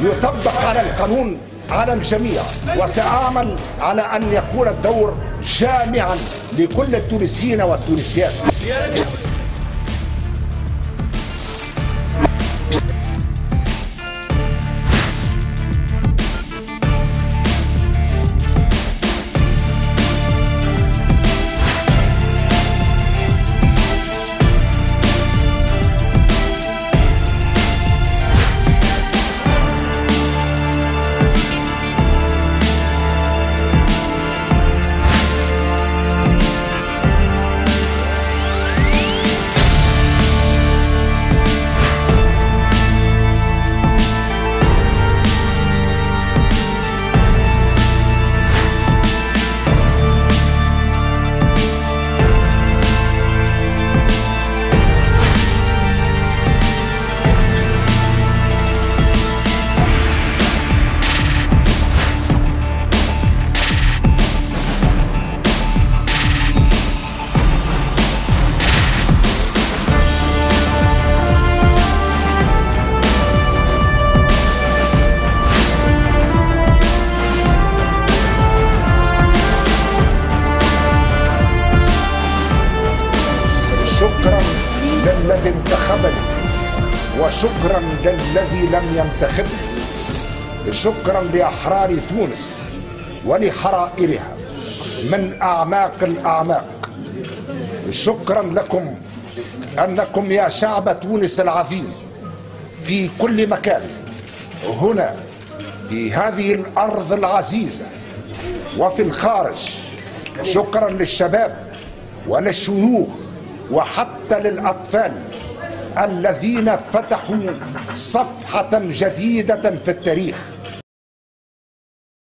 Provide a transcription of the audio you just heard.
يطبق على القانون على الجميع وسأعمل على أن يكون الدور جامعا لكل التونسيين والتونسيات. شكرا للذي انتخبني وشكرا للذي لم ينتخبني. شكرا لأحرار تونس ولحرائرها من أعماق الأعماق. شكرا لكم أنكم يا شعب تونس العظيم في كل مكان هنا في هذه الأرض العزيزة وفي الخارج. شكرا للشباب وللشيوخ وحتى للأطفال الذين فتحوا صفحة جديدة في التاريخ.